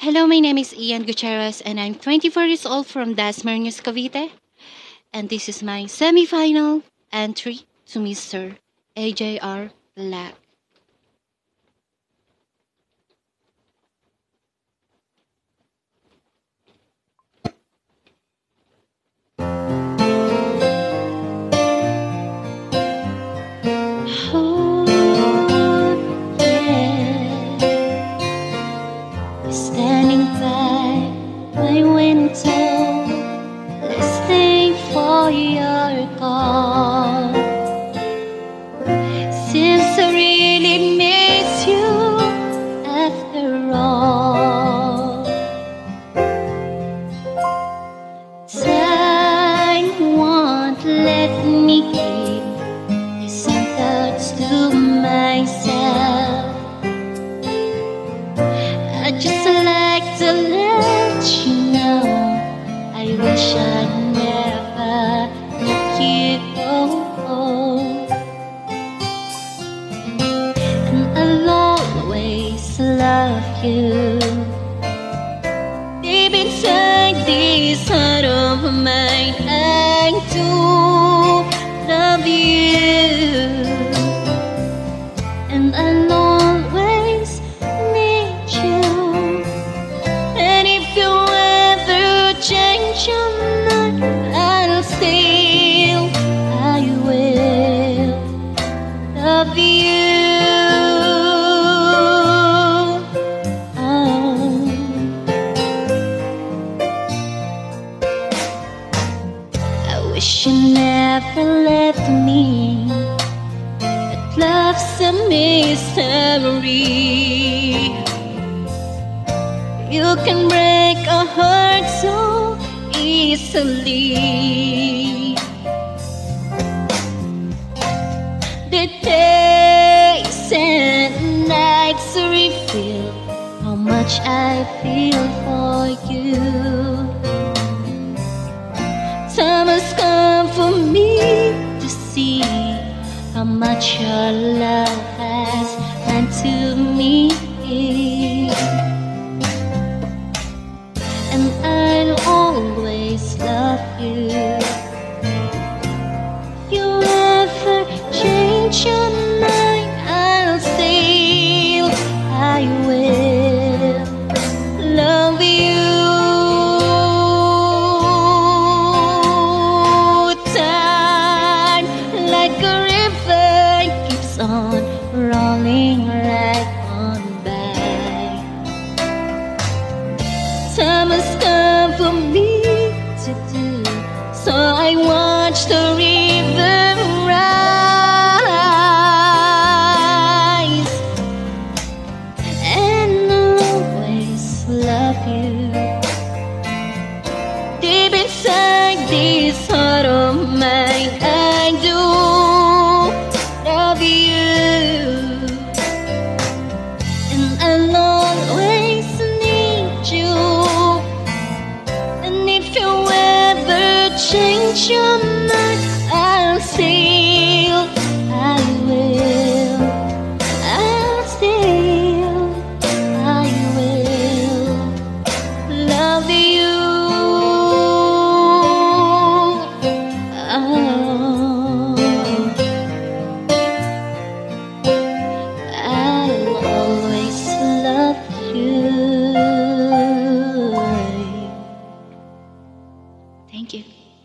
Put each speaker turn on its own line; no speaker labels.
Hello, my name is Ian Gutierrez and I'm 24 years old from Dasmariñas, Cavite. And this is my semi-final entry to Mr. AJR Vlog. Standing you. This heart of mine, do love you. And I'll always need you. And if you ever change your mind, I'll still, I will love you. You never left me. But love's a mystery. You can break a heart so easily. The days and nights reveal how much I feel for you. How much your love has meant to me. I watch the